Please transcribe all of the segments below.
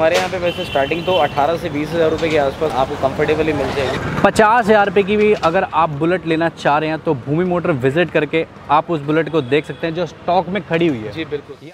हमारे यहाँ पे वैसे स्टार्टिंग तो 18 से बीस हज़ार रुपये के आसपास आपको कंफर्टेबली मिल जाएगी। पचास हज़ार रुपये की भी अगर आप बुलेट लेना चाह रहे हैं तो भूमि मोटर विज़िट करके आप उस बुलेट को देख सकते हैं जो स्टॉक में खड़ी हुई है। जी बिल्कुल।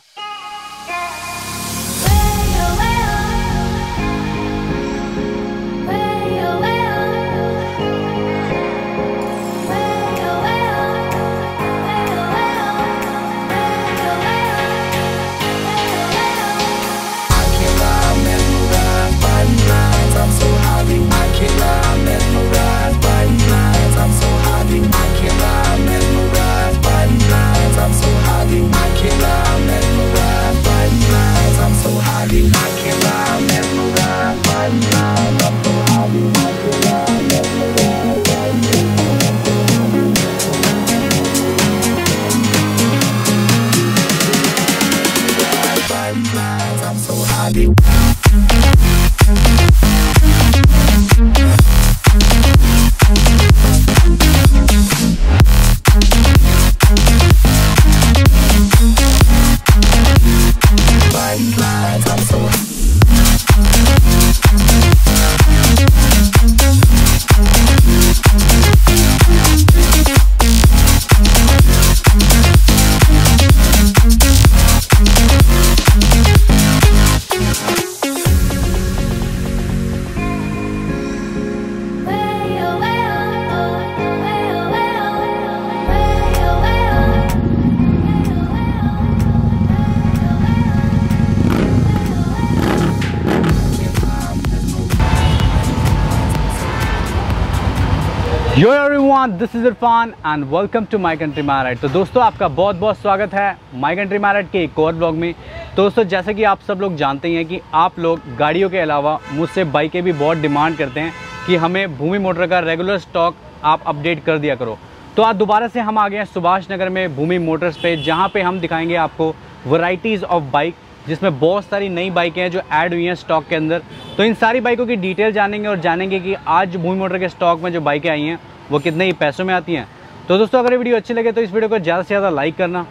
Everyone this is Irfan and welcome to my country married तो दोस्तों, आपका बहुत बहुत स्वागत है माय कंट्री मैराइड के एक और ब्लॉग में। तो दोस्तों, जैसे कि आप सब लोग जानते हैं कि आप लोग गाड़ियों के अलावा मुझसे बाइकें भी बहुत डिमांड करते हैं कि हमें भूमि मोटर का रेगुलर स्टॉक आप अपडेट कर दिया करो। तो आज दोबारा से हम आ गए हैं सुभाष नगर में भूमि मोटर्स पे, जहाँ पे हम दिखाएँगे आपको वराइटीज़ ऑफ़ बाइक जिसमें बहुत सारी नई बाइकें हैं जो ऐड हुई हैं स्टॉक के अंदर। तो इन सारी बाइकों की डिटेल जानेंगे और जानेंगे कि आज भूमि मोटर के स्टॉक में जो बाइकें आई हैं, वो कितने ही पैसों में आती हैं। तो दोस्तों, अगर ये वीडियो अच्छी लगे तो इस वीडियो को ज़्यादा से ज़्यादा लाइक करना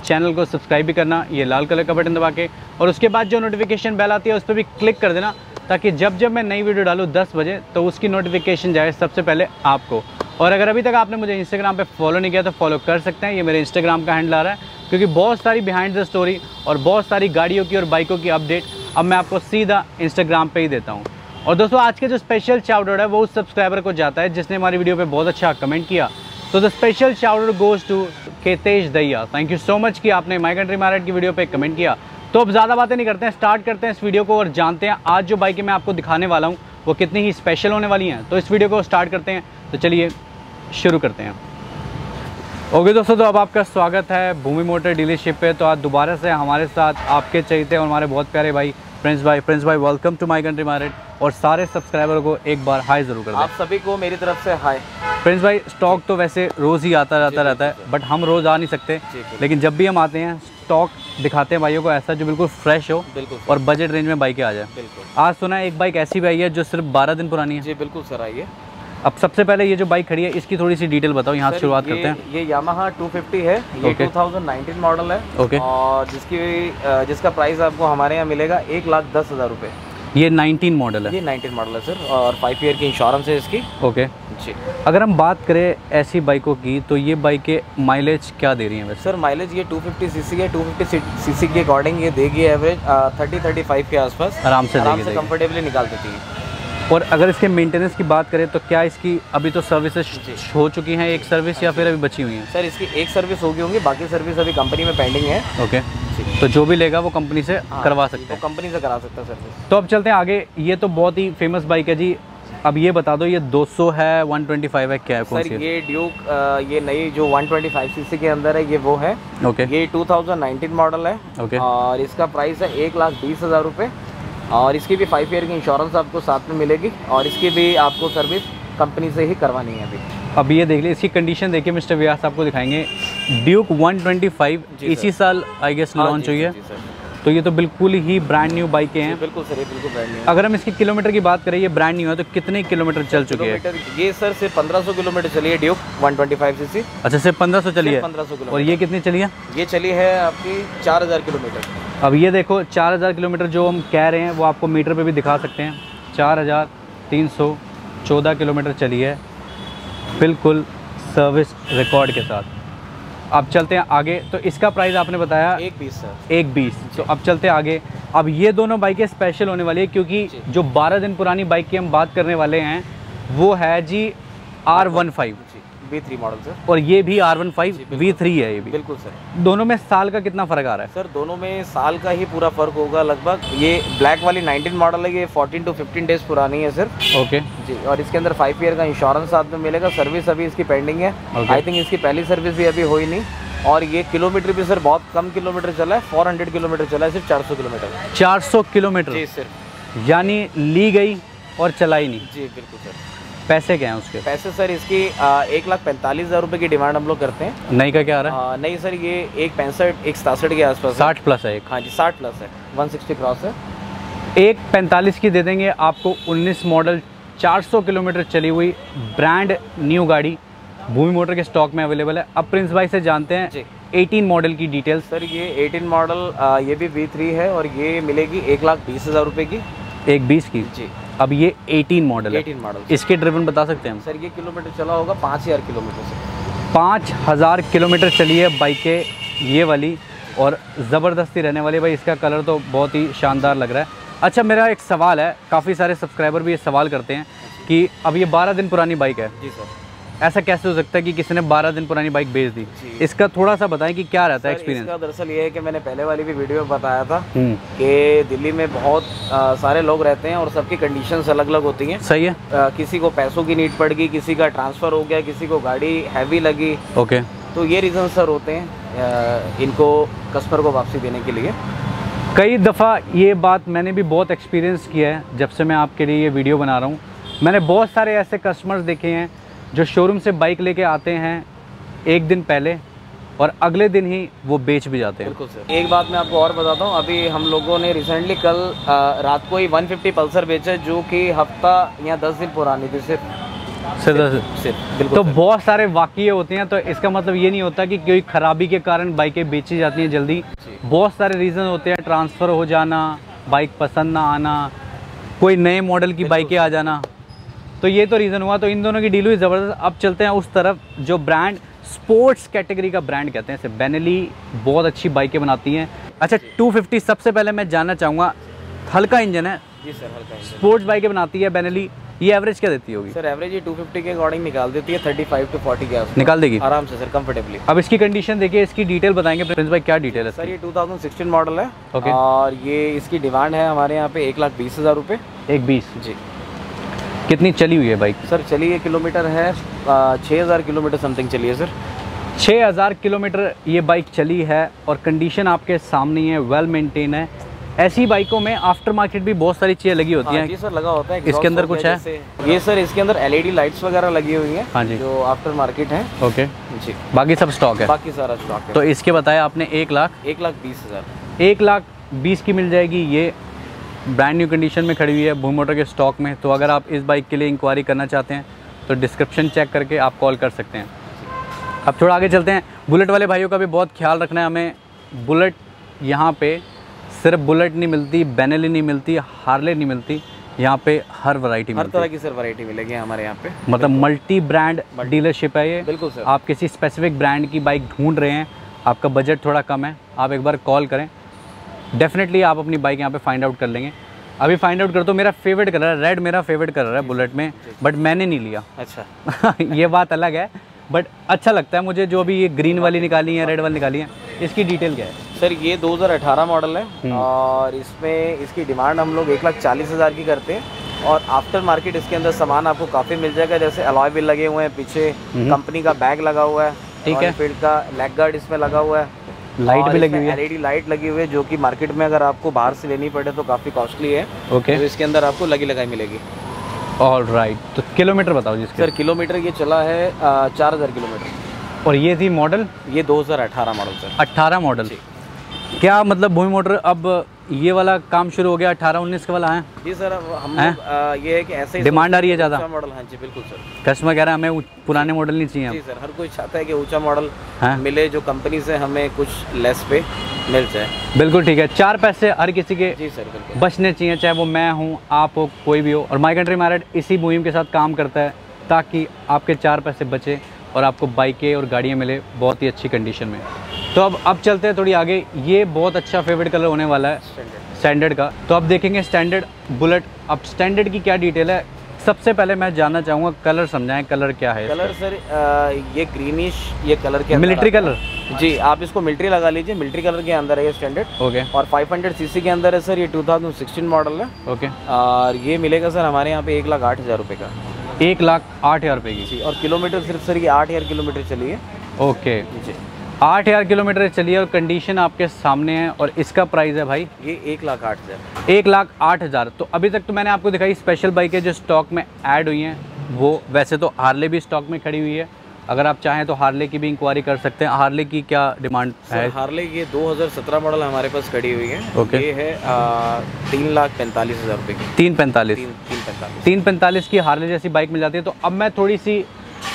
चैनल को सब्सक्राइब भी करना, ये लाल कलर का बटन दबा के, और उसके बाद जो नोटिफिकेशन बेल आती है, उस पर भी क्लिक कर देना, ताकि जब जब मैं नई वीडियो डालूँ दस बजे तो उसकी नोटिफिकेशन जाए सबसे पहले आपको। और अगर अभी तक आपने मुझे इंस्टाग्राम पे फॉलो नहीं किया तो फॉलो कर सकते हैं। ये मेरे इंस्टाग्राम का हैंडल आ रहा है, क्योंकि बहुत सारी बिहाइंड द स्टोरी और बहुत सारी गाड़ियों की और बाइकों की अपडेट अब मैं आपको सीधा इंस्टाग्राम पर ही देता हूँ। और दोस्तों, आज के जो स्पेशल चाउडर है, वो उस सब्सक्राइबर को जाता है जिसने हमारी वीडियो पर बहुत अच्छा कमेंट किया। तो the special shoutout goes to Ketesh Daiya thank you so much कि आपने माई कंट्री मैरिट की वीडियो पे कमेंट किया। तो अब ज़्यादा बातें नहीं करते हैं स्टार्ट करते हैं इस वीडियो को और जानते हैं आज जो बाइकें मैं आपको दिखाने वाला हूँ, वो कितनी ही स्पेशल होने वाली हैं। तो इस वीडियो को स्टार्ट करते हैं। तो चलिए शुरू करते हैं ओके दोस्तों तो अब आपका स्वागत है भूमि मोटर डीलरशिप पे। तो आज दोबारा से हमारे साथ आपके चहीते और हमारे बहुत प्यारे भाई प्रिंस भाई। प्रिंस भाई welcome to my country market और सारे सब्सक्राइबर को एक बार हाई ज़रूर करें आप सभी को मेरी तरफ़ से हाय प्रिंस भाई स्टॉक तो वैसे रोज़ ही आता जाता रहता है बट हम रोज़ आ नहीं सकते। लेकिन जब भी हम आते हैं स्टॉक दिखाते हैं भाइयों को ऐसा जो बिल्कुल फ्रेश हो बिल्कुल और बजट रेंज में बाइकें आ जाए। बिल्कुल। आज सुना है एक बाइक ऐसी भी आई है जो सिर्फ़ बारह दिन पुरानी है। जी बिल्कुल सर आइए। अब सबसे पहले ये जो बाइक खड़ी है इसकी थोड़ी सी डिटेल बताओ यहाँ से शुरुआत करते हैं। ये यामाहा 250 है ये Okay. 2019 मॉडल है। Okay. और जिसकी जिसका प्राइस आपको हमारे यहाँ मिलेगा एक लाख दस हज़ार रुपये ये 19 मॉडल है। ये 19 मॉडल है सर और फाइव ईयर की इंश्योरेंस है इसकी। ओके जी। अगर हम बात करें ऐसी बाइकों की तो ये बाइकें माइलेज क्या दे रही हैं वैसे? सर माइलेज ये 250 सीसी के 250 सीसी के अकॉर्डिंग ये देगी एवरेज थर्टी थर्टी फाइव के आसपास। आराम से आराम से देगी। कंफर्टेबली निकाल देती है। और अगर इसके मेंटेनेंस की बात करें तो क्या इसकी अभी तो सर्विसेज़ हो चुकी हैं एक सर्विस या फिर अभी बची हुई हैं? सर इसकी एक सर्विस होगी होंगी बाकी सर्विस अभी कंपनी में पेंडिंग है। ओके तो जो भी लेगा वो कंपनी से हाँ, करवा सकते हैं। कंपनी से करा सकता है सर्विस तो अब चलते हैं आगे। ये तो बहुत ही फ़ेमस बाइक है जी। अब ये बता दो ये 200 है 125 है क्या है कौन सर सी ये ड्यूक ये नई जो 125 सीसी के अंदर है ये वो है। ओके ये 2019 मॉडल है। ओके और इसका प्राइस है एक लाख बीस हज़ार रुपये और इसकी भी फाइव ईयर की इंश्योरेंस आपको साथ में मिलेगी और इसकी भी आपको सर्विस कंपनी से ही करवानी है अभी। अब ये देख लीजिए इसकी कंडीशन देखिए मिस्टर व्यास आपको दिखाएँगे। ड्यूक 125 जी इसी साल आई गेस लॉन्च हुई है। तो ये तो बिल्कुल ही ब्रांड न्यू बाइकें हैं। बिल्कुल सर ये बिल्कुल ब्रांड न्यू अगर हम इसकी किलोमीटर की बात करें ये ब्रांड न्यू है तो कितने किलोमीटर चल चुके हैं? ये सर सिर्फ़ 1500 किलोमीटर चली है ड्यूक 125 सीसी अच्छा सिर्फ़ पंद्रह सौ चली है? 1500 और ये कितनी चली है? ये चली है आपकी 4000 किलोमीटर अब ये देखो 4000 किलोमीटर जो हम कह रहे हैं वो आपको मीटर पे भी दिखा सकते हैं। चार हज़ार तीन सौ चौदह किलोमीटर चली है बिल्कुल सर्विस रिकॉर्ड के साथ। अब चलते हैं आगे। तो इसका प्राइस आपने बताया एक बीस सर। एक बीस। तो अब चलते हैं आगे। अब ये दोनों बाइकें स्पेशल होने वाली है क्योंकि जो। 12 दिन पुरानी बाइक की हम बात करने वाले हैं वो है जी R one five V three model sir और ये भी R one five V three है ये भी। बिल्कुल सर दोनों में साल का कितना फ़र्क आ रहा है? सर दोनों में साल का ही पूरा फ़र्क होगा लगभग। ये ब्लैक वाली 19 मॉडल है ये 14 टू 15 डेज़ पुरानी है सर ओके जी और इसके अंदर फाइव ईयर का इंश्योरेंस साथ में मिलेगा। सर्विस अभी इसकी पेंडिंग है। आई थिंक इसकी पहली सर्विस भी अभी हुई नहीं। और ये किलोमीटर भी सर बहुत कम किलोमीटर चला है। 400 किलोमीटर चला है सिर्फ़ 400 किलोमीटर 400 किलोमीटर जी सर यानी ली गई और चलाई नहीं। जी बिल्कुल सर पैसे क्या हैं उसके? पैसे सर इसकी आ, एक लाख पैंतालीस हज़ार रुपये की डिमांड हम लोग करते हैं। नई का क्या आ रहा है? नहीं सर ये एक पैंसठ एक सतासठ के आसपास। साठ प्लस है एक। हाँ जी साठ प्लस है। वन सिक्सटी क्रॉस है। एक पैंतालीस की दे देंगे आपको 19 मॉडल 400 किलोमीटर चली हुई ब्रांड न्यू गाड़ी। भूमि मोटर के स्टॉक में अवेलेबल है। अब प्रिंस भाई से जानते हैं जी। 18 मॉडल की डिटेल्स सर ये 18 मॉडल ये भी वी थ्री है और ये मिलेगी एक लाख बीस हज़ार रुपये की। एक बीस की? जी। अब ये 18 मॉडल है। 18 मॉडल इसके ड्रिवन बता सकते हैं हम? सर ये किलोमीटर चला होगा पाँच हज़ार किलोमीटर से। पाँच हज़ार किलोमीटर चली है बाइकें ये वाली और ज़बरदस्ती रहने वाली। भाई इसका कलर तो बहुत ही शानदार लग रहा है। अच्छा मेरा एक सवाल है। काफ़ी सारे सब्सक्राइबर भी ये सवाल करते हैं कि अब ये 12 दिन पुरानी बाइक है। जी सर ऐसा कैसे हो सकता है कि किसी ने 12 दिन पुरानी बाइक बेच दी? इसका थोड़ा सा बताएँ कि क्या रहता है एक्सपीरियंस इसका दरअसल ये है कि मैंने पहले वाली भी वीडियो में बताया था हम्म। कि दिल्ली में बहुत आ, सारे लोग रहते हैं और सबकी कंडीशंस अलग अलग होती हैं। सही है। आ, किसी को पैसों की नीड पड़ गई किसी का ट्रांसफ़र हो गया किसी को गाड़ी हैवी लगी। ओके तो ये रीज़न सर होते हैं इनको कस्टमर को वापसी देने के लिए। कई दफ़ा ये बात मैंने भी बहुत एक्सपीरियंस किया है जब से मैं आपके लिए ये वीडियो बना रहा हूँ। मैंने बहुत सारे ऐसे कस्टमर्स देखे हैं जो शोरूम से बाइक लेके आते हैं एक दिन पहले और अगले दिन ही वो बेच भी जाते हैं। बिल्कुल सर। एक बात मैं आपको और बताता हूँ अभी हम लोगों ने रिसेंटली कल आ, रात को ही 150 पल्सर बेचा जो कि हफ़्ता या 10 दिन पुरानी थी सिर्फ़। सिर्फ़ सिर्फ़ तो बहुत सारे वाक़े होते हैं तो इसका मतलब ये नहीं होता कि कोई ख़राबी के कारण बाइकें बेची जाती हैं जल्दी। बहुत सारे रीज़न होते हैं ट्रांसफ़र हो जाना बाइक पसंद ना आना कोई नए मॉडल की बाइकें आ जाना। तो ये तो रीज़न हुआ तो इन दोनों की डील हुई ज़बरदस्त। अब चलते हैं उस तरफ़ जो ब्रांड स्पोर्ट्स कैटेगरी का ब्रांड कहते हैं इसे। बेनेली बहुत अच्छी बाइकें बनाती हैं। अच्छा 250 सबसे पहले मैं जानना चाहूँगा हल्का इंजन है? जी सर हल्का इंजन। स्पोर्ट्स बाइकें बनाती है बेनेली ये एवरेज क्या देती होगी? सर एवरेज ये 250 के अकॉर्डिंग निकाल देती है 35 टू 40 के निकाल देगी? आराम से सर कंफर्टेबली अब इसकी कंडीशन देखिए इसकी डिटेल बताएँगे। प्रिंस भाई क्या डिटेल है सर? ये 2016 मॉडल है। Okay. और ये इसकी डिमांड है हमारे यहाँ पे एक लाख बीस हज़ार रुपये एक बीस। जी। कितनी चली हुई है बाइक सर चली चलिए किलोमीटर है छः हज़ार किलोमीटर समथिंग चलिए सर 6000 किलोमीटर ये बाइक चली है और कंडीशन आपके सामने है वेल मेंटेन है। ऐसी बाइकों में आफ्टर मार्केट भी बहुत सारी चीज़ें लगी होती हाँ जी सर लगा होता है इसके अंदर कुछ है? ये सर इसके अंदर एलईडी लाइट्स वगैरह लगी हुई हैं हाँ जी। जो आफ्टर मार्केट है। ओके जी। बाकी सब स्टॉक है। बाकी सारा स्टॉक है। तो इसके बताया आपने एक लाख? एक लाख बीस हज़ार। एक लाख बीस की मिल जाएगी ये ब्रांड न्यू कंडीशन में खड़ी हुई है भूमि मोटर के स्टॉक में। तो अगर आप इस बाइक के लिए इंक्वायरी करना चाहते हैं तो डिस्क्रिप्शन चेक करके आप कॉल कर सकते हैं। अब थोड़ा आगे चलते हैं। बुलेट वाले भाइयों का भी बहुत ख्याल रखना है हमें। बुलेट यहाँ पे सिर्फ़ बुलेट नहीं मिलती बेनेली नहीं मिलती हार्ले नहीं मिलती। यहाँ पे हर वैरायटी हर तरह की सर वैरायटी मिलेगी हमारे यहाँ पे। मतलब मल्टी ब्रांड डीलरशिप है ये। बिल्कुल सर आप किसी स्पेसिफिक ब्रांड की बाइक ढूंढ रहे हैं आपका बजट थोड़ा कम है। आप एक बार कॉल करें। डेफिनेटली आप अपनी बाइक यहाँ पे फाइंड आउट कर लेंगे अभी फाइंड आउट कर तो मेरा फेवरेट कलर है रेड मेरा फेवरेट कलर है बुलेट में बट मैंने नहीं लिया अच्छा ये बात अलग है बट अच्छा लगता है मुझे जो भी ये ग्रीन वाली निकाली है रेड वाली निकाली है इसकी डिटेल क्या है सर ये 2018 मॉडल हम्म। है और इसमें इसकी डिमांड हम लोग एक लाख चालीस हज़ार की करते हैं और आफ्टर मार्केट इसके अंदर सामान आपको काफ़ी मिल जाएगा जैसे अलॉय बिल लगे हुए हैं पीछे कंपनी का बैग लगा हुआ है हम्म। ठीक है। फ़ील्ड का लेग गार्ड इसमें लगा हुआ है लाइट भी लगी हुई है। एलईडी लाइट लगी हुई है जो कि मार्केट में अगर आपको बाहर से लेनी पड़े तो काफ़ी कॉस्टली है। ओके तो इसके अंदर आपको लगी लगाई मिलेगी। All right right. तो किलोमीटर बताओ जिसके सर किलोमीटर ये चला है चार हज़ार किलोमीटर। और ये थी मॉडल ये 2018 मॉडल सर 18 मॉडल जी। क्या मतलब भूमि मोटर अब ये वाला काम शुरू हो गया अठारह उन्नीस का वाला है? जी सर हम हैं? आ, ये है कि ऐसे डिमांड आ रही है ज़्यादा? मॉडल हाँ जी बिल्कुल सर। कस्टमर कह रहा है हमें पुराने मॉडल नहीं चाहिए जी सर हर कोई चाहता है कि ऊँचा मॉडल। मिले जो कंपनी से हमें कुछ लेस पे मिल जाए। बिल्कुल ठीक है चार पैसे हर किसी के जी सर बचने चाहिए चाहे वो मैं हूँ आप हो कोई भी हो। और माई कंट्री मैरिड इसी मुहिम के साथ काम करता है ताकि आपके चार पैसे बचे। और आपको बाइकें और गाड़ियाँ मिले बहुत ही अच्छी कंडीशन में। तो अब अब चलते हैं थोड़ी आगे। ये बहुत अच्छा फेवरेट कलर होने वाला है। स्टैंडर्ड का। तो अब देखेंगे स्टैंडर्ड बुलेट अब स्टैंडर्ड की क्या डिटेल है? सबसे पहले मैं जानना चाहूँगा कलर समझाएँ कलर क्या है कलर सर आ, ये ग्रीनिश ये कलर के अंदर मिलिट्री कलर जी आप इसको मिलिट्री लगा लीजिए। मिलिट्री कलर के अंदर है ये स्टैंडर्ड ओके और 500 सीसी के अंदर है सर ये 2016 मॉडल है। ओके और ये मिलेगा सर हमारे यहाँ पे एक लाख आठ हज़ार रुपये का। एक लाख आठ हज़ार रुपये की। जी और किलोमीटर सिर्फ़ सर ये आठ हज़ार किलोमीटर चली है ओके। जी। आठ हज़ार किलोमीटर चली है और कंडीशन आपके सामने है और इसका प्राइस है भाई। ये एक लाख आठ हज़ार। एक लाख आठ हज़ार। तो अभी तक तो मैंने आपको दिखाई स्पेशल बाइकें जो स्टॉक में ऐड हुई हैं वो वैसे तो हार्ले भी स्टॉक में खड़ी हुई है। अगर आप चाहें तो हार्ले की भी इंक्वायरी कर सकते हैं। हार्ले की क्या डिमांड है? हार्ले ये 2017 मॉडल हमारे पास खड़ी हुई है। ओके। ये है आ, तीन लाख पैंतालीस हज़ार रुपये की। तीन पैंतालीस? तीन पैंतालीस। तीन पैंतालीस की हार्ले जैसी बाइक मिल जाती है। तो अब मैं थोड़ी सी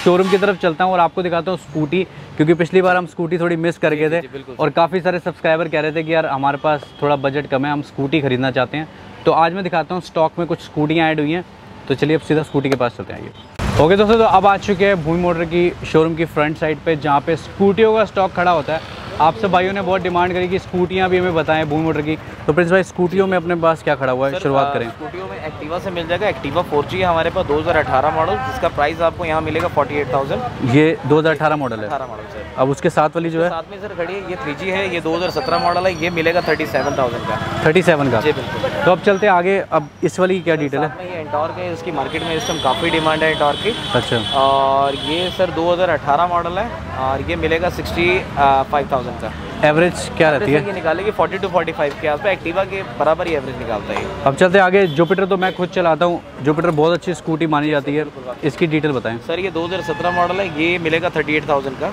शोरूम की तरफ़ चलता हूँ और आपको दिखाता हूँ स्कूटी क्योंकि पिछली बार हम स्कूटी थोड़ी मिस कर गए थे और काफ़ी सारे सब्सक्राइबर कह रहे थे कि यार हमारे पास थोड़ा बजट कम है हम स्कूटी खरीदना चाहते हैं। तो आज मैं दिखाता हूँ स्टॉक में कुछ स्कूटियाँ ऐड हुई हैं। तो चलिए अब सीधा स्कूटी के पास चलते हैं आइए। ओके दोस्तों तो अब आ चुके हैं भूमि मोटर की शोरूम की फ्रंट साइड पे, जहाँ पे स्कूटियों का स्टॉक खड़ा होता है। आप सब भाइयों ने बहुत डिमांड करी कि स्कूटियाँ भी हमें बताएँ भूमि मोटर की। तो प्रिंस भाई स्कूटियों में अपने पास क्या खड़ा हुआ है? शुरुआत करें। स्कूटियों में एक्टिवा से मिल जाएगा। एक्टिवा फोर है हमारे पास 2018 मॉडल जिसका प्राइस आपको यहाँ मिलेगा 48,000 ये 2018 मॉडल है। Model sir. अब उसके साथ वाली जो है? साथ में सर खड़ी है। ये थ्री है ये 2017 मॉडल है ये मिलेगा 37,000 का। थर्टी सेवन का। जी बिल्कुल। तो अब चलते आगे। अब इस वाली की क्या डिटेल है? ये एंटॉर्क है इसकी मार्केट में इस टाइम काफ़ी डिमांड है एंटॉर्क की। अच्छा। और ये सर 2018 मॉडल है और ये मिलेगा 65,000 का। एवरेज क्या रहती है? ये निकालेगी 40 टू 45 के आसपास एक्टिवा के बराबर ही एवरेज निकालता है अब चलते आगे। जुपिटर तो मैं खुद चलाता हूँ। जुपिटर बहुत अच्छी स्कूटी मानी जाती है। इसकी डिटेल बताएँ। सर ये 2017 मॉडल है। ये मिलेगा 38,000 का।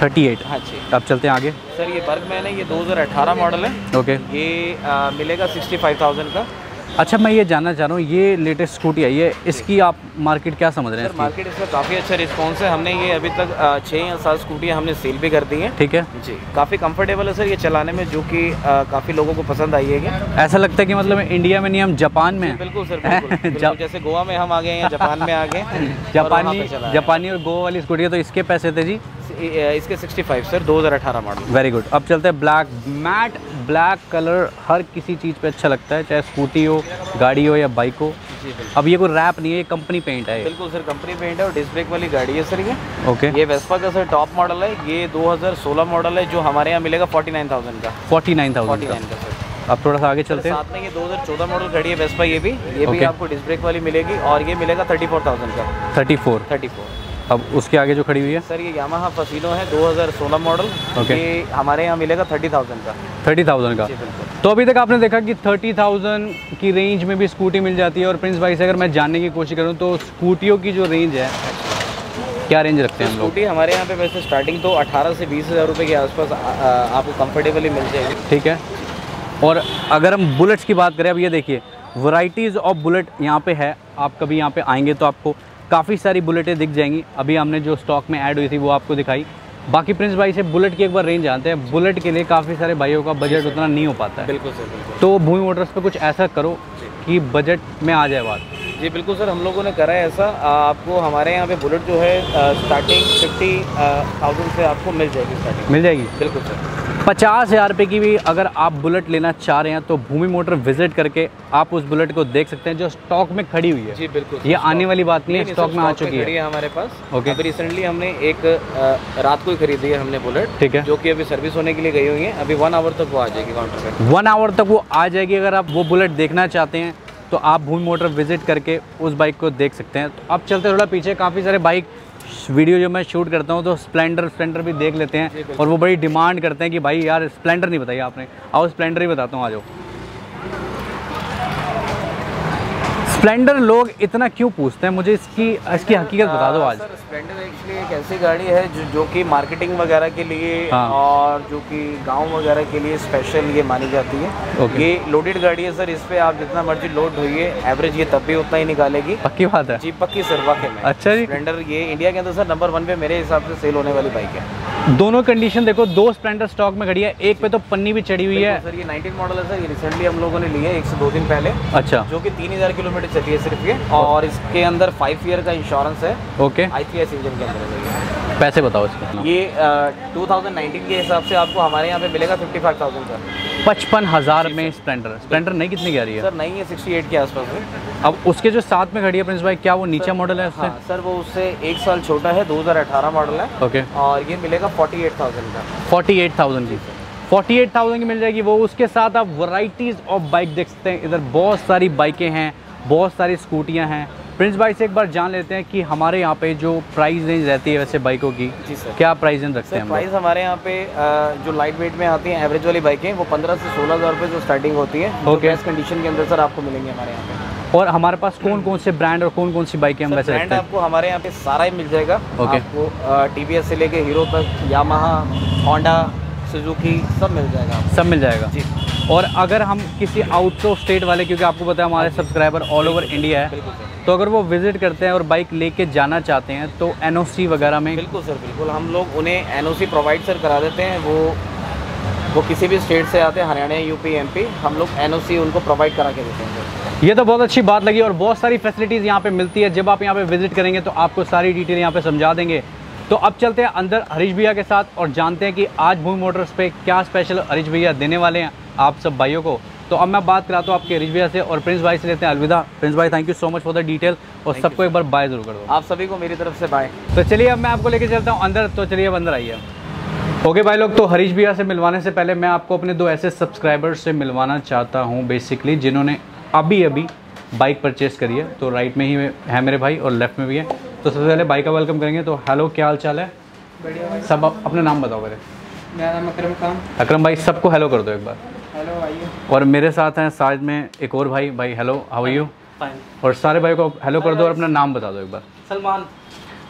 38 हाँ जी। अब चलते हैं आगे। सर ये बर्गमैन है। ये 2018 मॉडल है। ओके ये आ, मिलेगा 65,000 का। अच्छा मैं ये जानना चाह रहा हूँ ये लेटेस्ट स्कूटी आई है इसकी आप मार्केट क्या समझ रहे हैं मार्केट इसका? काफ़ी अच्छा रिस्पॉन्स है। हमने ये अभी तक छः या सात स्कूटियाँ हमने सेल भी कर दी हैं। ठीक है। जी काफ़ी कंफर्टेबल है सर ये चलाने में जो कि काफ़ी लोगों को पसंद आई है ऐसा लगता है कि मतलब इंडिया में नहीं हम जापान में बिल्कुल सर जैसे गोवा में हम आ गए हैं जापान में आ गए जापानी। जापानी और गोवा वाली स्कूटी है तो इसके पैसे थे जी? इसके 65 सर 2018 मॉडल वेरी गुड अब चलते हैं ब्लैक मैट ब्लैक कलर हर किसी चीज़ पे अच्छा लगता है चाहे स्कूटी हो गाड़ी हो या बाइक हो। जी अब ये कोई रैप नहीं है ये कंपनी पेंट है बिल्कुल सर कंपनी पेंट है और डिस्क ब्रेक वाली गाड़ी है सर ये। ओके। ये वेस्पा का सर टॉप मॉडल है ये 2016 मॉडल है जो हमारे यहाँ मिलेगा 49,000 का। फोर्टी नाइन थाउज़ेंड 49 का अब थोड़ा सा आगे चलते हैं। साथ में ये 2014 मॉडल खड़ी है वेस्पा ये भी। ये भी आपको डिस्क ब्रेक वाली मिलेगी और ये मिलेगा 34,000 का। थर्टी फोर 34 अब उसके आगे जो खड़ी हुई है? सर ये यामाहा फसीनो है 2016 मॉडल Okay. ये हमारे यहाँ मिलेगा 30,000 का। थर्टी थाउज़ेंड का? जी तो अभी तक आपने देखा कि थर्टी थाउज़ेंड की रेंज में भी स्कूटी मिल जाती है और प्रिंस भाई से अगर मैं जानने की कोशिश करूँ तो स्कूटियों की जो रेंज है क्या रेंज रखते हैं हम लोग? स्कूटी हमारे यहाँ पे वैसे स्टार्टिंग तो 18 से बीस हज़ार रुपये के आसपास आपको कंफर्टेबली मिल जाएगी। ठीक है? और अगर हम बुलेट्स की बात करें अब ये देखिए वैरायटीज़ ऑफ़ बुलेट यहाँ पे है। आप कभी यहाँ पे आएँगे तो आपको काफ़ी सारी बुलेटें दिख जाएँगी। अभी हमने जो स्टॉक में ऐड हुई थी वो आपको दिखाई। बाकी प्रिंस भाई से बुलेट की एक बार रेंज जानते हैं। बुलेट के लिए काफ़ी सारे भाइयों का बजट उतना नहीं हो पाता है। बिल्कुल सर बिल्कुल। तो भूमि मोटर्स पे कुछ ऐसा करो कि बजट में आ जाए बात। जी बिल्कुल सर हम लोगों ने करा है ऐसा। आपको हमारे यहाँ पे बुलेट जो है स्टार्टिंग फिफ्टी थाउज़ेंड से आपको मिल जाएगी स्टार्टिंग मिल जाएगी? बिल्कुल सर। पचास हज़ार रुपये की भी अगर आप बुलेट लेना चाह रहे हैं तो भूमि मोटर विज़िट करके आप उस बुलेट को देख सकते हैं जो स्टॉक में खड़ी हुई है। जी बिल्कुल। ये आने वाली बात नहीं है स्टॉक में आ चुकी है। हमारे पास। Okay. अभी रिसेंटली हमने एक रात को ही खरीदी है हमने बुलेट ठीक है। जो कि अभी सर्विस होने के लिए गई हुई है। अभी वन आवर तक वो आ जाएगी काउंटर पे। वन आवर तक वो आ जाएगी अगर आप वो बुलेट देखना चाहते हैं तो आप भूमि मोटर विज़िट करके उस बाइक को देख सकते हैं। तो अब चलते थोड़ा पीछे काफ़ी सारे बाइक वीडियो जो मैं शूट करता हूँ तो स्प्लेंडर स्प्लेंडर भी देख लेते हैं और वो बड़ी डिमांड करते हैं कि भाई यार स्प्लेंडर नहीं बताइए आपने। आओ स्प्लेंडर ही बताता हूँ आ जाओ। स्प्लेंडर लोग इतना क्यों पूछते हैं? मुझे इसकी इसकी हकीकत बता दो आज। सर स्प्लेंडर एक्चुअली एक ऐसी गाड़ी है जो जो कि मार्केटिंग वगैरह के लिए हाँ। और जो कि गाँव वगैरह के लिए स्पेशल ये मानी जाती है। ये लोडेड गाड़ी है सर इस पे आप जितना मर्ज़ी लोड होइए एवरेज ये तब भी उतना ही निकालेगी। पक्की बात है? जी पक्की सर वाकई में। अच्छा जी। स्प्लेंडर ये इंडिया के अंदर सर नंबर वन पे मेरे हिसाब से सेल होने वाली बाइक है। दोनों कंडीशन देखो दो स्प्लेंडर स्टॉक में खड़ी है एक पे तो पन्नी भी चढ़ी हुई है। सर ये 19 मॉडल है सर ये रिसेंटली हम लोगों ने ली है एक से दो दिन पहले। अच्छा। जो कि 3000 किलोमीटर चली है सिर्फ़ ये और इसके अंदर फाइव ईयर का इंश्योरेंस है। ओके आईटीएस इंजन के अंदर पैसे बताओ इसके। ये 2019 के हिसाब से आपको हमारे यहाँ पे मिलेगा 55,000 का। पचपन हज़ार में स्प्लेंडर स्प्लेंडर नहीं कितनी की आ रही है? सर नहीं है 68 के आसपास में अब उसके जो साथ में खड़ी है प्रिंस भाई क्या वो नीचा मॉडल है उससे? हाँ सर वो उससे एक साल छोटा है 2018 मॉडल है। ओके और ये मिलेगा 48,000 का। फोर्टी एट थाउज़ेंड की। फोर्टी एट थाउज़ेंड की मिल जाएगी। वो उसके साथ आप वैरायटीज़ ऑफ़ बाइक देख सकते हैं। इधर बहुत सारी बाइकें हैं। बहुत सारी स्कूटियाँ हैं। प्रिंस भाई से एक बार जान लेते हैं कि हमारे यहाँ पे जो प्राइस रेंज रहती है वैसे बाइकों की जी सर। क्या प्राइस रेंज रखते हैं प्राइस हमारे यहाँ पे जो लाइट वेट में आती हैं एवरेज वाली बाइकें वो 15 से सोलह हज़ार रुपये जो स्टार्टिंग होती है Okay. बेस्ट कंडीशन के अंदर सर आपको मिलेंगे हमारे यहाँ पे। और हमारे पास कौन कौन से ब्रांड और कौन कौन सी बाइकें हम वैसे ब्रांड आपको हमारे यहाँ पे सारा ही मिल जाएगा। Okay. आपको टी से लेके हीरो तक यामाहा होंडा सुजुकी सब मिल जाएगा सब मिल जाएगा। जी। और अगर हम किसी आउट ऑफ़ स्टेट वाले क्योंकि आपको पता है हमारे सब्सक्राइबर ऑल ओवर इंडिया है तो अगर वो विज़िट करते हैं और बाइक लेके जाना चाहते हैं तो एनओसी वगैरह में बिल्कुल सर बिल्कुल। हम लोग उन्हें एनओसी प्रोवाइड सर करा देते हैं। वो वो किसी भी स्टेट से आते हैं हरियाणा यूपी एमपी हम लोग एनओसी उनको प्रोवाइड करा के देते हैं ये तो बहुत अच्छी बात लगी और बहुत सारी फैसिलिटीज़ यहाँ पे मिलती है। जब आप यहाँ पे विज़िट करेंगे तो आपको सारी डिटेल यहाँ पे समझा देंगे। तो अब चलते हैं अंदर हरीश भैया के साथ और जानते हैं कि आज भूमि मोटर्स पे क्या स्पेशल हरीश भैया देने वाले हैं आप सब भाइयों को। तो अब मैं बात कराता हूँ आपके हरीश भैया से और प्रिंस भाई से लेते हैं अलविदा। प्रिंस भाई thank you so much for the detail और सबको एक बार बाय ज़रूर कर दो। आप सभी को मेरी तरफ़ से बाय। तो चलिए अब मैं आपको लेके चलता हूँ अंदर तो चलिए अब अंदर आइए। ओके भाई लोग तो हरीश भैया से मिलवाने से पहले मैं आपको अपने दो ऐसे सब्सक्राइबर्स से मिलवाना चाहता हूँ बेसिकली जिन्होंने अभी अभी बाइक परचेस करी है। तो राइट में ही है मेरे भाई और लेफ़्ट में भी है। तो सबसे पहले भाई का वेलकम करेंगे तो हेलो क्या हाल चाल है? बढ़िया सब अपना नाम बताओ मेरे मेरा नाम अक्रम खान। अक्रम भाई सबको हेलो कर दो एक बार। हेलो भाई और मेरे साथ हैं साथ में एक और भाई भाई हेलो हाउ आर यू और सारे भाई को हेलो कर दो और अपना नाम बता दो एक बार। सलमान।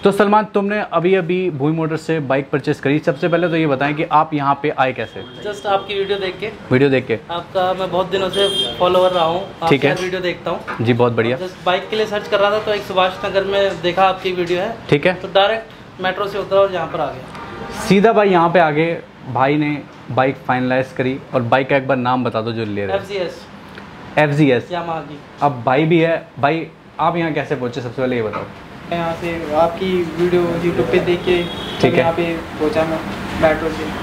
तो सलमान तुमने अभी अभी भूमि मोटर से बाइक परचेस करी। सबसे पहले तो ये बताएँ कि आप यहाँ पे आए कैसे? जस्ट आपकी वीडियो देख के। वीडियो देख के। आपका मैं बहुत दिनों से फॉलोवर रहा हूँ। ठीक है। वीडियो देखता हूँ। जी बहुत बढ़िया। जस्ट बाइक के लिए सर्च कर रहा था तो एक सुभाष नगर में देखा आपकी वीडियो है। ठीक है। तो डायरेक्ट मेट्रो से उतरा और यहाँ पर आ गया। सीधा भाई यहाँ पे आगे भाई ने बाइक फाइनलाइज करी और बाइक का एक बार नाम बता दो जो ले एफ़ रहे S F G S Yamaha की। अब भाई भी है। भाई आप यहाँ कैसे पहुँचे? सबसे पहले ये बताओ। यहाँ से आपकी वीडियो यूट्यूब पे देख के ठीक है। यहाँ पे पहुँचा मैं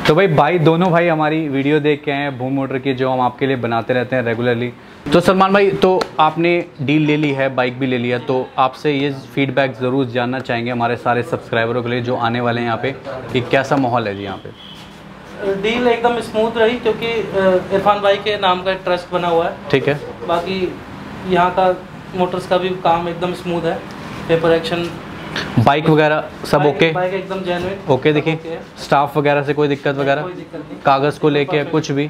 तो भाई भाई दोनों भाई हमारी वीडियो देख के हैं भूम मोटर की जो हम आपके लिए बनाते रहते हैं रेगुलरली तो सलमान भाई तो आपने डील ले ली है बाइक भी ले लिया तो आपसे ये फीडबैक ज़रूर जानना चाहेंगे हमारे सारे सब्सक्राइबरों के लिए जो आने वाले हैं यहाँ पे कि कैसा माहौल है जी यहाँ पे? डील एकदम स्मूथ रही क्योंकि इरफान भाई के नाम का ट्रस्ट बना हुआ है। ठीक है। बाकी यहाँ का मोटर्स का भी काम एकदम स्मूथ है। Paper action. बाइक वगैरह सब ओके बाइक एकदम जेन्युइन ओके देखिए स्टाफ वगैरह से कोई दिक्कत वगैरह? कागज़ को लेके कुछ भी?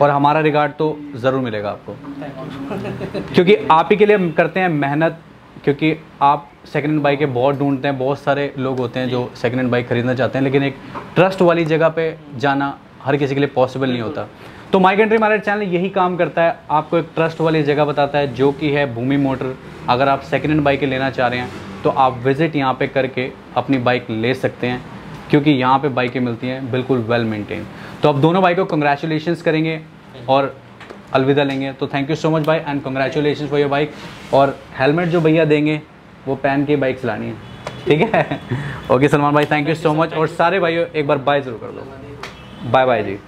और हमारा रिगार्ड तो ज़रूर मिलेगा आपको। क्योंकि आप ही के लिए हम करते हैं मेहनत क्योंकि आप सेकेंड हैंड बाइकें बहुत ढूंढते हैं बहुत सारे लोग होते हैं जो सेकेंड हैंड बाइक खरीदना चाहते हैं लेकिन एक ट्रस्ट वाली जगह पे जाना हर किसी के लिए पॉसिबल नहीं होता। तो माई कंट्री मार्केट चैनल यही काम करता है। आपको एक ट्रस्ट वाली जगह बताता है, जो कि है भूमि मोटर। अगर आप सेकेंड हैंड बाइकें लेना चाह रहे हैं तो आप विज़िट यहाँ पे करके अपनी बाइक ले सकते हैं, क्योंकि यहाँ पे बाइकें मिलती हैं बिल्कुल वेल मेंटेन तो अब दोनों बाइकों कंग्रेचुलेशन करेंगे और अलविदा लेंगे। तो थैंक यू सो मच भाई and congratulation for your bike और हेलमेट जो भैया देंगे, वो पहन के बाइक चलानी है। ठीक है? ओके सलमान भाई थैंक यू सो मच और सारे भाइयों, एक बार बाय ज़रूर कर दो। बाय बाय जी।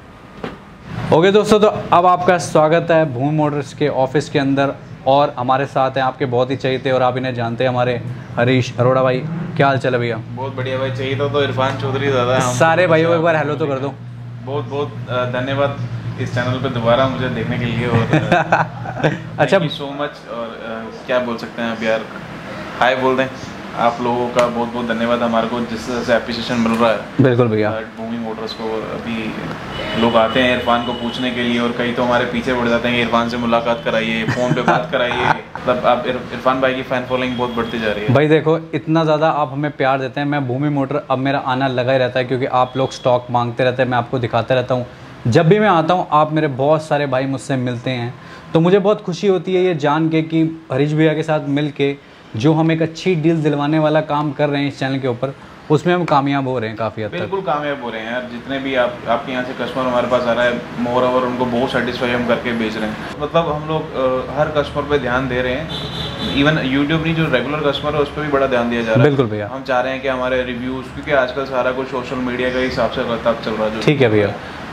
ओके दोस्तों तो अब आपका स्वागत है भूमि मोटर्स के ऑफ़िस के अंदर और हमारे साथ हैं आपके बहुत ही चाहिए और आप इन्हें जानते हैं हमारे हरीश अरोड़ा भाई। क्या हाल चाल है भैया? बहुत बढ़िया भाई चाहिए तो, तो इरफान चौधरी दादा सारे भाइयों को एक बार हेलो तो कर दो। बहुत बहुत धन्यवाद इस चैनल पे दोबारा मुझे देखने के लिए और अच्छा। सो मच और क्या बोल सकते हैं अब यार? हाय बोल दें। आप लोगों का बहुत बहुत धन्यवाद हमारे को जिस तरह से अप्रिसिएशन मिल रहा है। बिल्कुल भैया। भूमि मोटर्स को अभी लोग आते हैं इरफान को पूछने के लिए और कई तो हमारे पीछे पड़ जाते हैं इरफान से मुलाकात कराइए फ़ोन पे बात कराइए। मतलब इर- इरफान भाई की फ़ैन फॉलोइंग बहुत बढ़ती जा रही है। भाई देखो इतना ज़्यादा आप हमें प्यार देते हैं। मैं भूमि मोटर अब मेरा आना लगा ही रहता है क्योंकि आप लोग स्टॉक मांगते रहते हैं। मैं आपको दिखाते रहता हूँ। जब भी मैं आता हूँ आप मेरे बहुत सारे भाई मुझसे मिलते हैं। तो मुझे बहुत खुशी होती है ये जान के कि हरीश भैया के साथ मिल के जो हम एक अच्छी डील दिलवाने वाला काम कर रहे हैं इस चैनल के ऊपर उसमें हम कामयाब हो रहे हैं काफ़ी हद तक। बिल्कुल कामयाब हो रहे हैं यार जितने भी आप आपके यहाँ से कस्टमर हमारे पास आ रहा है मोर ओवर उनको बहुत सेटिस्फाई हम करके बेच रहे हैं। मतलब हम लोग हर कस्टमर पे ध्यान दे रहे हैं। इवन यूट्यूब नहीं जो रेगुलर कस्टमर है उस पर भी बड़ा ध्यान दिया जा रहा है। बिल्कुल भैया। हम चाह रहे हैं कि हमारे रिव्यूज़ क्योंकि आजकल सारा कुछ सोशल मीडिया के हिसाब से तक चल रहा है जो ठीक है भैया।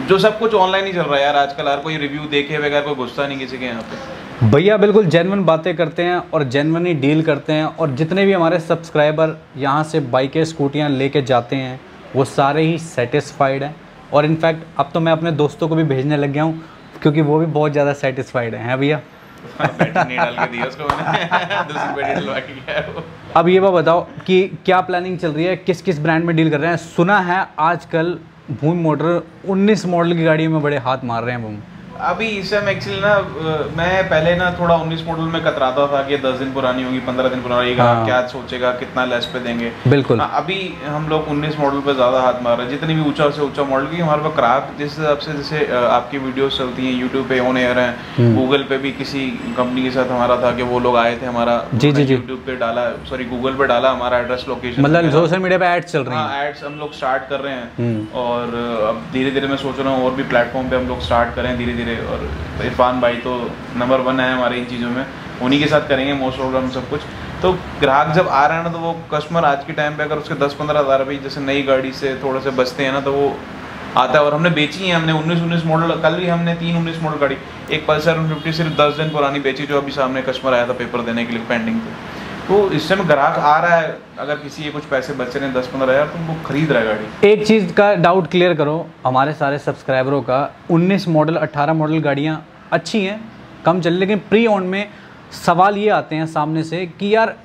जो सब कुछ ऑनलाइन ही चल रहा है यार आजकल हर कोई रिव्यू देखे बगैर कोई गुस्सा नहीं किसी के यहाँ पे। भैया बिल्कुल जेनवन बातें करते हैं और जेनवन ही डील करते हैं और जितने भी हमारे सब्सक्राइबर यहाँ से बाइकें स्कूटियाँ लेके जाते हैं वो सारे ही सेटिस्फाइड हैं। और इनफैक्ट अब तो मैं अपने दोस्तों को भी भेजने लग गया हूँ क्योंकि वो भी बहुत ज़्यादा सेटिस्फाइड हैं हैं भैया? अब ये बात बताओ कि क्या प्लानिंग चल रही है? किस किस ब्रांड में डील कर रहे हैं? सुना है आजकल भूमि मोटर 19 मॉडल की गाड़ियों में बड़े हाथ मार रहे हैं भूमि अभी इस टाइम एक्चुअली ना मैं पहले ना थोड़ा 19 मॉडल में कतराता था कि 10 दिन पुरानी होगी 15 दिन पुरानी होगी हाँ। क्या सोचेगा कितना लेस पे देंगे बिल्कुल हाँ, अभी हम लोग 19 मॉडल पे ज़्यादा हाथ मार रहे हैं जितनी भी ऊँचा से ऊँचा मॉडल की हमारे पास ग्राहक जिस हिसाब से जैसे आपकी वीडियोस चलती हैं यूट्यूब पे ऑन एयर। हैं गूगल पे भी किसी कंपनी के साथ हमारा था कि वो लोग आए थे हमारा जी, जी, जी। यूट्यूब पे डाला सॉरी गूगल पे डाला हमारा एड्रेस लोकेशन मतलब सोशल मीडिया पे एड्स चल रही हैं हाँ एड्स हम लोग स्टार्ट कर रहे हैं हम्म। और अब धीरे धीरे मैं सोच रहा हूँ और भी प्लेटफॉर्म पे हम लोग स्टार्ट करें धीरे धीरे और इरफान भाई तो नंबर वन है हमारे इन चीज़ों में। उन्हीं के साथ करेंगे मोस्ट ऑफ़ हम सब कुछ। तो ग्राहक जब आ रहा है ना तो वो कस्टमर आज के टाइम पे अगर उसके दस पंद्रह हज़ार रुपये जैसे नई गाड़ी से थोड़े से बचते हैं ना तो वो आता है। और हमने बेची है, हमने उन्नीस उन्नीस मॉडल कल भी हमने तीन उन्नीस मॉडल गाड़ी। एक पल्सर वन फिफ्टी सिर्फ़ दस दिन पुरानी बेची, जो अभी सामने कस्टमर आया था पेपर देने के लिए पेंडिंग पे। तो इस समय ग्राहक आ रहा है, अगर किसी के कुछ पैसे बच रहे दस पंद्रह हज़ार तो वो खरीद रहा है गाड़ी। एक चीज़ का डाउट क्लियर करो, हमारे सारे सब्सक्राइबरों का 19 मॉडल 18 मॉडल गाड़ियाँ अच्छी हैं, कम चल, लेकिन प्री ऑन में सवाल ये आते हैं सामने से कि यार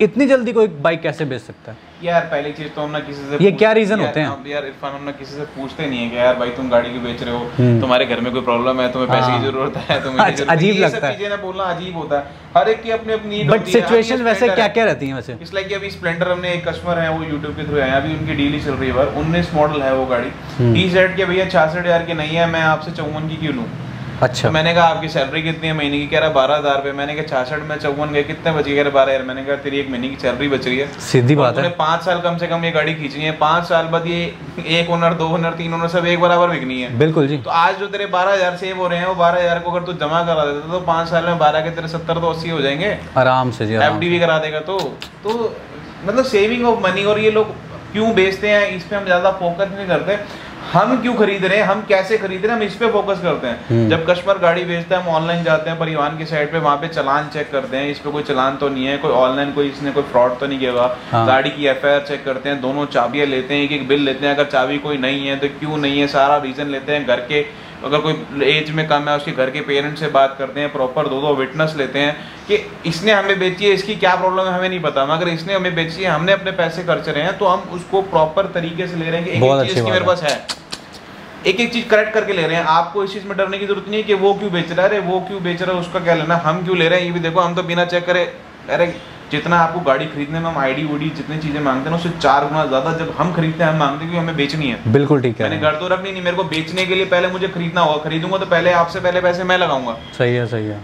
इतनी जल्दी कोई बाइक कैसे बेच सकता है यार पहली चीज़ तो हम ना किसी से ये क्या यार, होते हैं? यार इरफान हम ना किसी से पूछते नहीं है कि यार भाई तुम गाड़ी क्यों बेच रहे हो हम्म। तुम्हारे घर में कोई प्रॉब्लम है तुम्हें पैसे। की ज़रूरत है तुम्हें ज़रूरत है। अजीब लगता है। चीज़ें ना बोलना अजीब होता है हर एक की अपनी अपनी बट सिचुएशन वैसे क्या क्या रहती है वैसे इस लाइक अभी स्प्लेंडर हमने एक कस्टमर है वो यूट्यूब के थ्रू आया अभी उनकी डील ही चल रही है उन्नीस मॉडल है वो गाड़ी हम्म। टी जेड के भैया छियासठ हज़ार की नहीं है मैं आपसे चौवन की क्यों लूँ अच्छा। तो मैंने कहा आपकी सैलरी कितनी है? महीने की कह रहा है बारह हज़ार रुपये मैंने कहा छियासठ में चौवन गए कितने बच गए? कह रहा बारह हज़ार। मैंने कहा तेरी एक महीने की सैलरी बच रही है। सीधी बात है। पाँच साल कम से कम ये गाड़ी खींचनी है। पाँच साल बाद ये एक ओनर दो ओनर तीन ओनर सब एक बराबर बिकनी है। बिल्कुल जी। तो आज जो तेरे बारह हज़ार सेव हो रहे हैं वो बारह हज़ार को अगर तू जमा करा देता तो पाँच साल में बारह के तेरे सत्तर तो अस्सी हो जाएँगे। आराम से जी एफ़ आराम भी करा देगा तो। तो मतलब सेविंग ऑफ़ मनी और ये लोग क्यों बेचते हैं इस पे हम ज़्यादा फोकस नहीं करते। हम क्यों खरीद रहे हैं? हम कैसे खरीद रहे हैं? हम इस पे फोकस करते हैं। हम्म। जब कस्टमर गाड़ी बेचता है हम ऑनलाइन जाते हैं परिवहन की साइड पे वहाँ पे चलान चेक करते हैं। इस पे कोई चलान तो नहीं है कोई ऑनलाइन कोई इसने कोई फ्रॉड तो नहीं किया हाँ। गाड़ी की एफ़ चेक करते हैं दोनों चाबियाँ लेते हैं एक एक बिल लेते हैं। अगर चाबी कोई नहीं है तो क्यों नहीं है? सारा रीजन लेते हैं घर के अगर कोई एज में कम है उसके घर के पेरेंट्स से बात करते हैं प्रॉपर दो दो विटनेस लेते हैं कि इसने हमें बेची है इसकी क्या प्रॉब्लम है हमें नहीं पता। मगर इसने हमें बेची है हमने अपने पैसे खर्च रहे हैं तो हम उसको प्रॉपर तरीके से ले रहे हैं कि एक चीज़ मेरे पास है। एक एक चीज़ करेक्ट करके ले रहे हैं। आपको इस चीज़ में डरने की ज़रूरत नहीं है कि वो क्यों बेच रहा है अरे वो क्यों बेच रहा है उसका क्या लेना हम क्यों ले रहे हैं ये भी देखो हम तो बिना चेक करे अरे जितना आपको गाड़ी खरीदने में हम आईडी उडी जितनी चीज़ें मांगते हैं ना उससे चार गुना ज़्यादा जब हम खरीदते हैं हम मांगते हैं कि हमें बेचनी है। बिल्कुल ठीक है। मैंने घर तो रखनी नहीं मेरे को बेचने के लिए पहले मुझे खरीदना होगा खरीदूँगा तो पहले आपसे पहले पैसे मैं लगाऊँगा। सही है सही है।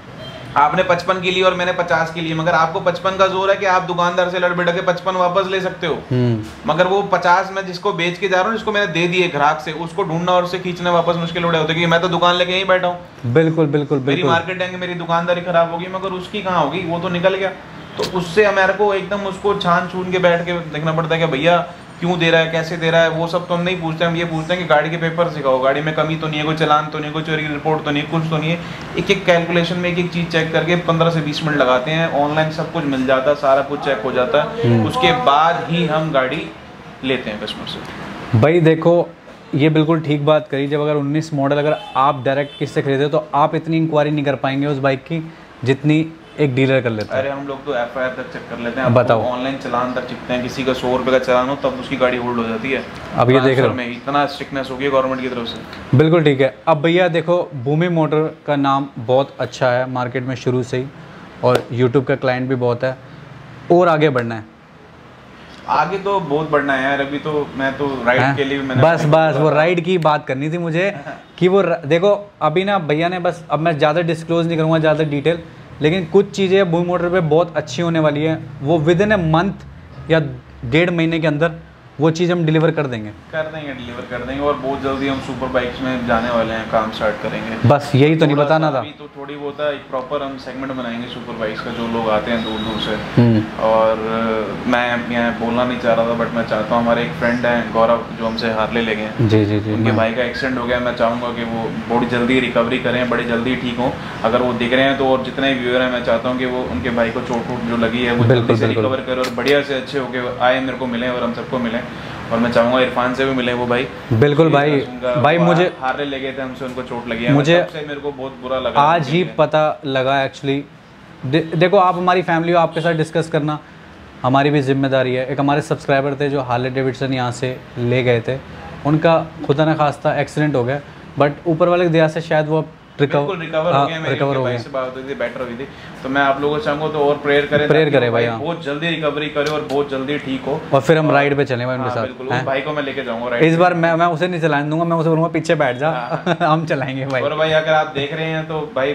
आपने पचपन की लिए और मैंने पचास के लिए मगर आपको पचपन का ज़ोर है कि आप दुकानदार से लड़ बिड़ के पचपन वापस ले सकते हो। हम्म। मगर वो पचास में जिसको बेच के जा रहा हूँ जिसको मैंने दे दिए ग्राहक से उसको ढूंढना और उसे खींचना वापस मुश्किल हो रहा होता है मैं तो दुकान लेके यहीं बैठा हूँ। बिल्कुल बिल्कुल मेरी मार्केट मेरी दुकानदारी खराब होगी मगर उसकी कहाँ होगी? वो तो निकल गया। तो उससे हमारे को एकदम उसको छान छून के बैठ के देखना पड़ता है कि भैया क्यों दे रहा है कैसे दे रहा है वो सब तो हम नहीं पूछते हम ये पूछते हैं कि गाड़ी के पेपर सिखाओ गाड़ी में कमी तो नहीं है कोई चलान तो नहीं है कोई चोरी की रिपोर्ट तो नहीं है कुछ तो नहीं है। एक एक कैलकुलेशन में एक एक चीज़ चेक करके पंद्रह से बीस मिनट लगाते हैं ऑनलाइन सब कुछ मिल जाता है सारा कुछ चेक हो जाता है। उसके बाद ही हम गाड़ी लेते हैं कस्टमर से। भाई देखो ये बिल्कुल ठीक बात करी जब अगर 19 मॉडल अगर आप डायरेक्ट किससे खरीदे तो आप इतनी इंक्वायरी नहीं कर पाएँगे उस बाइक की जितनी एक डीलर कर लेता है। अरे हम लोग तो एफ़ आई तक चेक कर लेते हैं। बताओ। ऑनलाइन चलान तक चिपते हैं। किसी का सौ रुपये का चलान हो तब उसकी गाड़ी होल्ड हो जाती है। अब ये देख रहे हो। इतना स्ट्रिक्टनेस हो गई गवर्नमेंट की तरफ़ से। बिल्कुल ठीक है। अब भैया देखो भूमि मोटर का नाम बहुत अच्छा है मार्केट में शुरू से ही और यूट्यूब का क्लाइंट भी बहुत है। और आगे बढ़ना है। आगे तो बहुत बढ़ना है यार। अभी तो मैं तो राइड हैं? के लिए मैंने बस बस वो राइड की बात करनी थी मुझे कि वो देखो अभी ना भैया ने बस अब मैं ज़्यादा डिस्क्लोज नहीं करूँगा ज़्यादा डिटेल लेकिन कुछ चीज़ें भूमि मोटर पे बहुत अच्छी होने वाली है। वो विद इन ए मंथ या डेढ़ महीने के अंदर वो चीज़ हम डिलीवर कर देंगे। कर देंगे डिलीवर कर देंगे और बहुत जल्दी हम सुपर बाइक्स में जाने वाले हैं काम स्टार्ट करेंगे। बस यही तो नहीं बताना था। अभी तो थोड़ी बहुत है, एक प्रॉपर हम सेगमेंट बनाएँगे सुपर बाइक्स का जो लोग आते हैं दूर दूर से। हम्म, और मैं यहाँ बोलना नहीं चाह रहा था बट मैं चाहता हूँ हमारे एक फ्रेंड हैं गौरव जो हमसे हार्ले ले गए। जी जी जी उनके मैं- भाई का एक्सीडेंट हो गया मैं चाहूँगा कि वो बड़ी जल्दी रिकवरी करें बड़ी जल्दी ठीक हों। अगर वो दिख रहे हैं तो और जितने व्यूअर हैं मैं चाहता हूँ कि वो उनके भाई को चोट वोट जो लगी है वो जल्दी से रिकवर करें और बढ़िया से अच्छे होके आए मेरे को मिले और हम सबको मिले। और मैं चाहूँगा इरफान से भी मिले वो भाई। बिल्कुल भाई भाई मुझे हारले ले गए थे हमसे उनको चोट लगी है। मुझे- मेरे को बहुत बुरा लगा आज ही पता लगा एक्चुअली दे, देखो आप हमारी फैमिली हो आपके साथ डिस्कस करना। हमारी भी ज़िम्मेदारी है। एक हमारे सब्सक्राइबर थे जो हार्ले डेविडसन यहाँ से ले गए थे। उनका खुदा न खास्ता एक्सीडेंट हो गया। बट ऊपर वाले दया से शायद वो रिकवर हो गया रिकवर हो भाई से बात हुई थी बेटर हुई थी। तो मैं आप लोगों को चाहूँगा तो और प्रेयर करें ताकि करें भाई, हाँ। बहुत जल्दी रिकवरी करे और बहुत जल्दी ठीक हो। और फिर हम राइड पे चले भाई उनके हाँ, साथ बिल्कुल भाई को मैं लेके जाऊँगा राइड इस बार मैं मैं उसे नहीं चलाने दूँगा मैं उसे बोलूँगा पीछे बैठ जा। हम चलाएँगे भाई। और भाई अगर आप देख रहे हैं तो भाई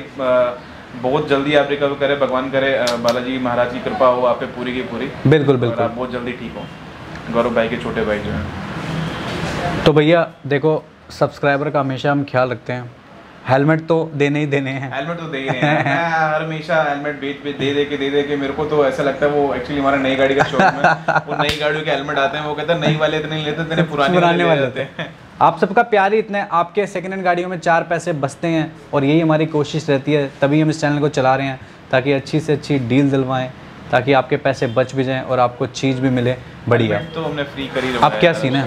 बहुत जल्दी आप रिकवर करें भगवान करे बालाजी महाराज की कृपा हो आप पे पूरी की पूरी। बिल्कुल बिल्कुल। आप बहुत जल्दी ठीक हो। गौरव भाई के छोटे भाई जो हैं। तो भैया देखो सब्सक्राइबर का हमेशा हम ख्याल रखते हैं। हेलमेट तो देने ही देने हैं। हेलमेट तो दे ही रहे हैं। मैं हमेशा हेलमेट बेच पे दे दे के दे दे के मेरे को तो ऐसा लगता है वो एक्चुअली हमारा नई गाड़ी का शोरूम है। वो नई गाड़ियों के हेलमेट आते हैं वो कहते हैं नई वाले इतने लेते तेरे पुराने पुराने वाले वाले ले जाते हैं। आप सबका प्यार ही इतना है। आपके सेकंड हैंड गाड़ियों में चार पैसे बचते हैं और यही हमारी कोशिश रहती है। तभी हम इस चैनल को चला रहे हैं ताकि अच्छी से अच्छी डील दिलवाएँ ताकि आपके पैसे बच भी जाएँ और आपको चीज़ भी मिले बढ़िया। तो हमने फ्री कर अब क्या सीन है?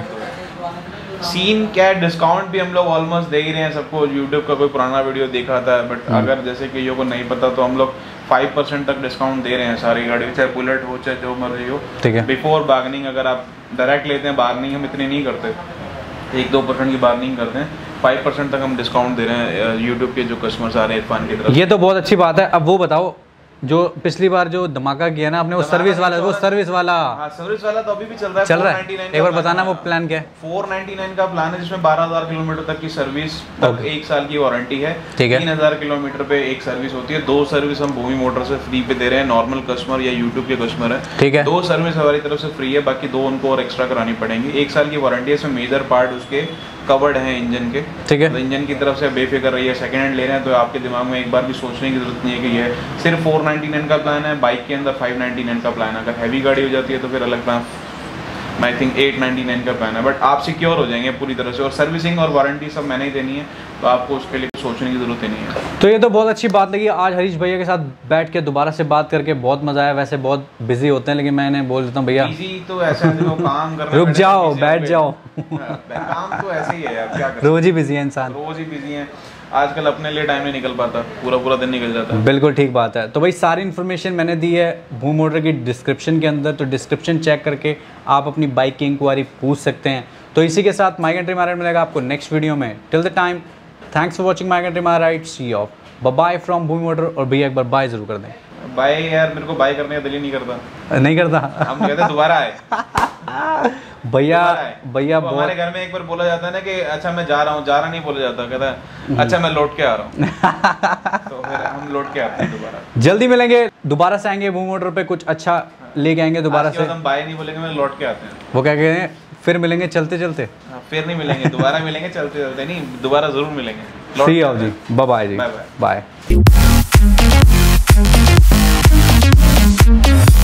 सीन क्या है डिस्काउंट भी हम लोग ऑलमोस्ट दे ही रहे हैं सबको। यूट्यूब का कोई पुराना वीडियो देखा था बट हम्म। अगर जैसे कि को नहीं पता तो हम लोग फाइव परसेंट तक डिस्काउंट दे रहे हैं सारी गाड़ी। चाहे बुलेट हो चाहे जो मर्ज़ी हो। ठीक है। बिफोर बार्गनिंग अगर आप डायरेक्ट लेते हैं बार्गनिंग हम इतनी नहीं करते। एक दो परसेंट की बार्गनिंग करते हैं। फाइव परसेंट तक हम डिस्काउंट दे रहे हैं यूट्यूब के जो कस्टमर्स आ रहे हैं इरफान की तरफ़। ये तो बहुत अच्छी बात है। अब वो बताओ जो पिछली बार जो धमाका किया ना आपने वो सर्विस वाला वो सर्विस वाला। हाँ सर्विस वाला तो अभी भी चल रहा है चल रहा है? एक बार बताना वो प्लान क्या है? 499 का प्लान है जिसमें 12000 किलोमीटर तक की सर्विस तक एक साल की वारंटी है। ठीक है। 3000 किलोमीटर पे एक सर्विस होती है। दो सर्विस हम भूमि मोटर से फ्री पे दे रहे हैं नॉर्मल कस्टमर या यूट्यूब के कस्टमर है। ठीक है। दो सर्विस हमारी तरफ़ से फ्री है बाकी दो उनको और एक्स्ट्रा करानी पड़ेंगी। एक साल की वारंटी है इसमें मेजर पार्ट उसके कवर्ड है इंजन के। ठीक है। तो इंजन की तरफ़ से बेफिक्र रही है सेकंड हैंड ले रहे हैं तो आपके दिमाग में एक बार भी सोचने की ज़रूरत नहीं है कि यह सिर्फ़ 499 का प्लान है बाइक के अंदर 599 का प्लान है। अगर हैवी गाड़ी हो जाती है तो फिर अलग प्लान आई थिंक 899 का प्लान है बट आप सिक्योर हो जाएँगे पूरी तरह से और सर्विसिंग और वारंटी सब मैंने ही देनी है तो आपको उसके लिए सोचने की ज़रूरत ही नहीं है। तो ये तो बहुत अच्छी बात लगी। आज हरीश भैया के साथ बैठ के दोबारा से बात करके बहुत मज़ा आया। वैसे बहुत बिज़ी होते हैं लेकिन मैंने बोल देता हूँ भैया तो ऐसा काम करना रुक जाओ, बैठ जाओ। हाँ, काम तो ऐसे ही है कर। रोज ही बिज़ी है इंसान। रोज ही बिज़ी है। आजकल अपने लिए टाइम नहीं निकल पाता पूरा पूरा दिन निकल जाता है। बिल्कुल ठीक बात है। तो भाई, सारी इन्फॉर्मेशन मैंने दी है भूम मोटर की डिस्क्रिप्शन के अंदर। तो डिस्क्रिप्शन चेक करके आप अपनी बाइक की इंक्वायरी पूछ सकते हैं। तो इसी के साथ माई कंट्री मारा मिलेगा आपको नेक्स्ट वीडियो में। Till the time thanks for watching my country मारा see off bye from Bhumi Motor और भैया एक बार बाय ज़रूर कर दें। बाय यार मेरे को बाय करने का दिल ही नहीं करता। नहीं करता? हम कहते दोबारा आए। भैया भैया तो हमारे घर में एक बार बोला जाता है ना कि अच्छा मैं जा रहा हूँ। जा रहा नहीं बोला जाता कहता है अच्छा मैं लौट के आ रहा हूँ। तो फिर हम लौट के आते हैं दोबारा। जल्दी मिलेंगे दोबारा से आएँगे भूमि मोटर पे कुछ अच्छा लेके आएँगे दोबारा से। हम बाय नहीं बोलेंगे मैं लौट के आते हैं। वो क्या कहते हैं? फिर मिलेंगे चलते चलते। हाँ, फिर नहीं मिलेंगे दोबारा मिलेंगे चलते चलते नहीं दोबारा ज़रूर मिलेंगे। सी जी। बाय जी Bye bye. बाय